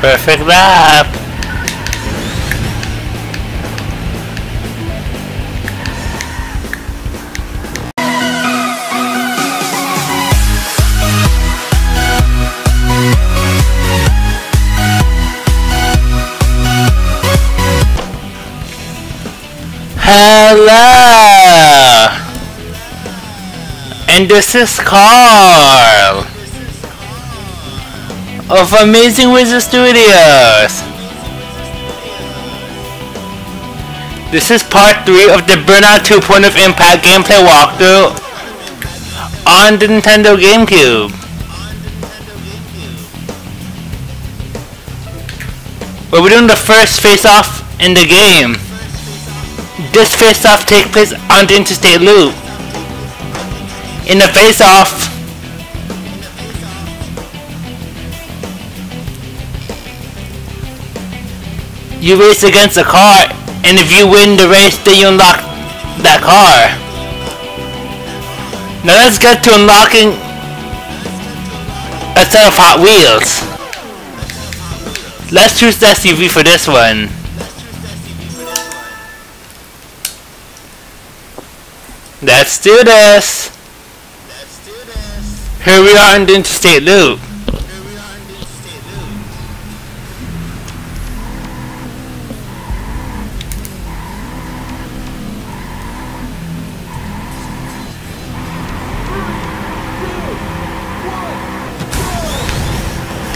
Perfect lap. Hello! And this is Karl of Amazing Wizard Studios. This is part 3 of the Burnout 2 Point of Impact gameplay walkthrough on the Nintendo GameCube. Where we're doing the first face-off in the game. This face-off takes place on the interstate loop. In the face-off, you race against a car, and if you win the race, then you unlock that car. Now let's get to unlocking a set of Hot Wheels. Let's choose the SUV for this one. Let's do this. Here we are in the interstate loop.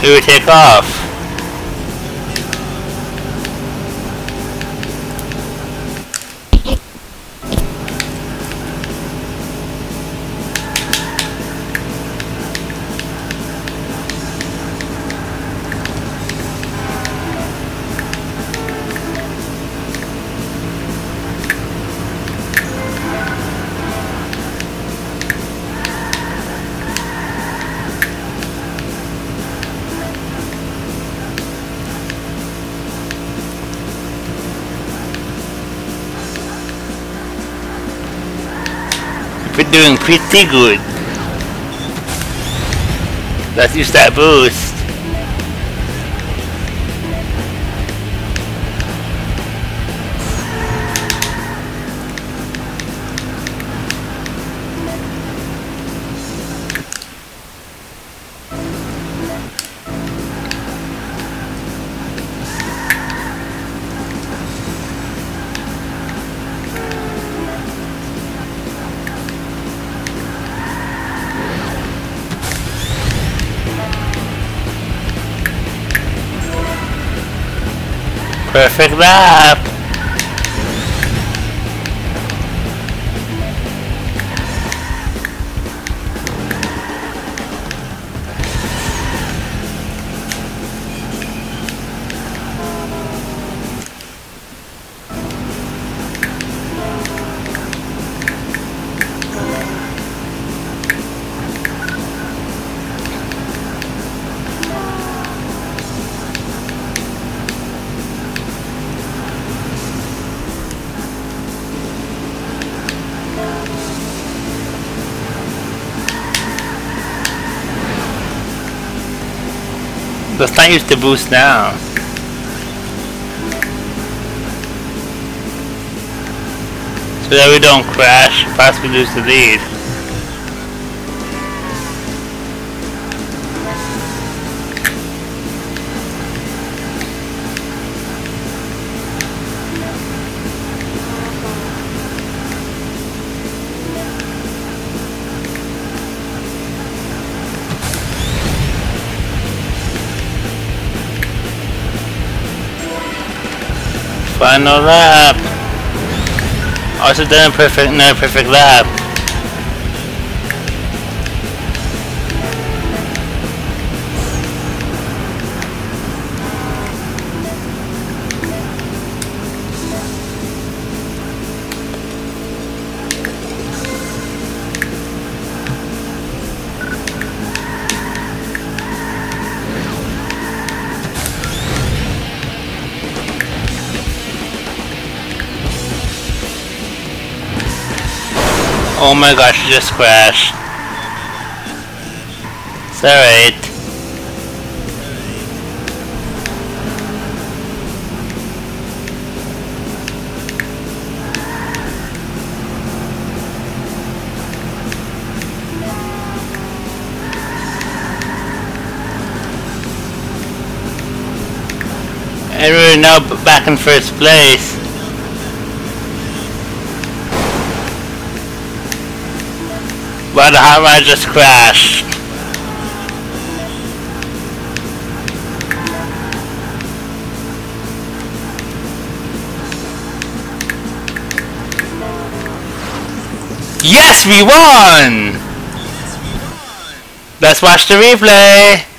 We take off. Doing pretty good. Let's use that boost. Perfect lap! Let's not use the boost now. So that we don't crash, possibly lose the lead. Final lap. I Also done a perfect, no perfect lap. Oh my gosh, You just crashed. It's alright. And we're now back in first place. But the hot rod just crashed. Yes, we won! Let's watch the replay.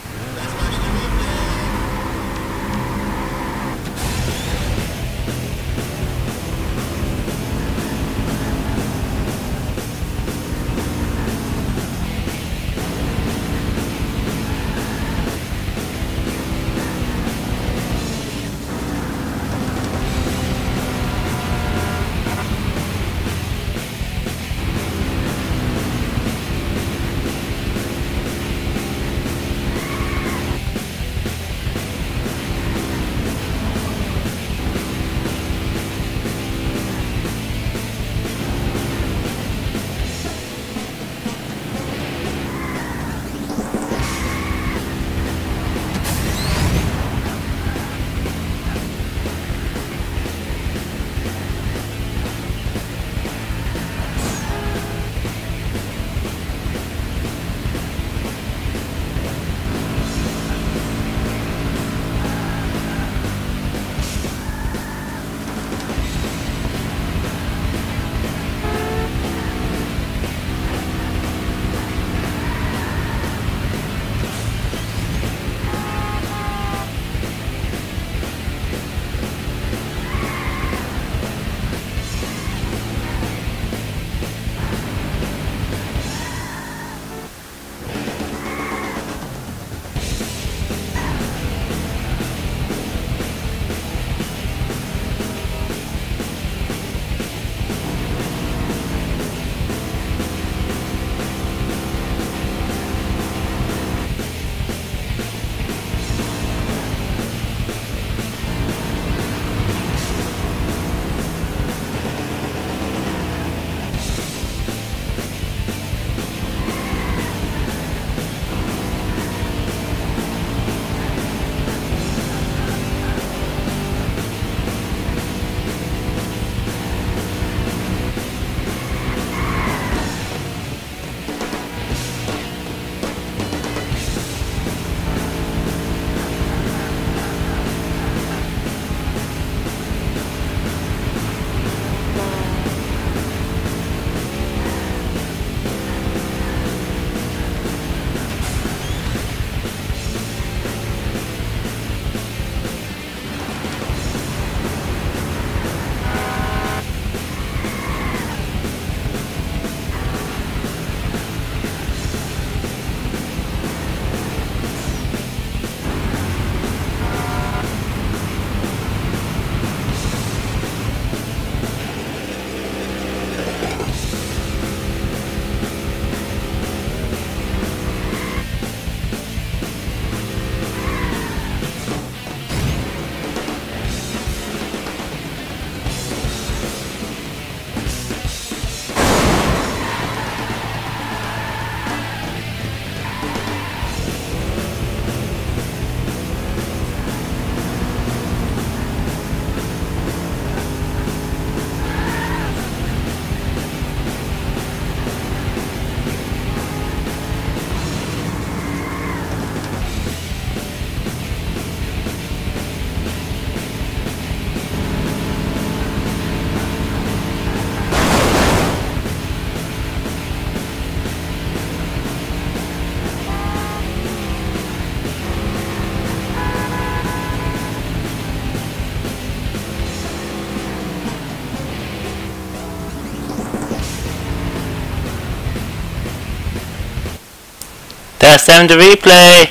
That's time to replay.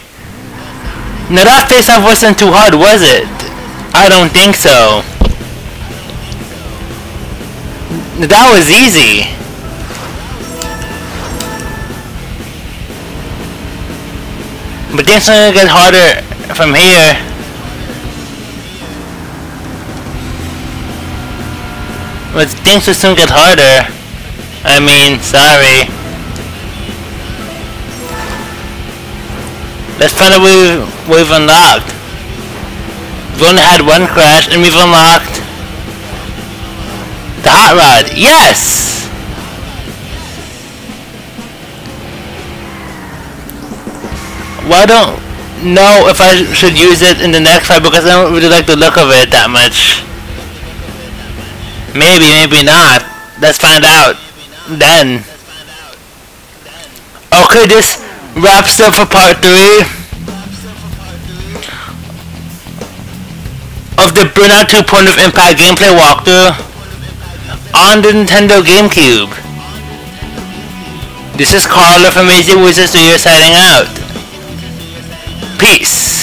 Now that face-off wasn't too hard, was it? I don't think so. That was easy. But things are gonna get harder from here. But things will soon get harder. I mean, sorry. Let's find out we've, we've unlocked. We only had one crash and we've unlocked the hot rod. Yes! Well, I don't know if I should use it in the next fight because I don't really like the look of it that much. Maybe, maybe not. Let's find out then. Okay, this wraps up for part 3. Of the Burnout 2 Point of Impact gameplay walkthrough on the Nintendo GameCube. This is Carlo from Amazing Wizard Studios signing out. Peace.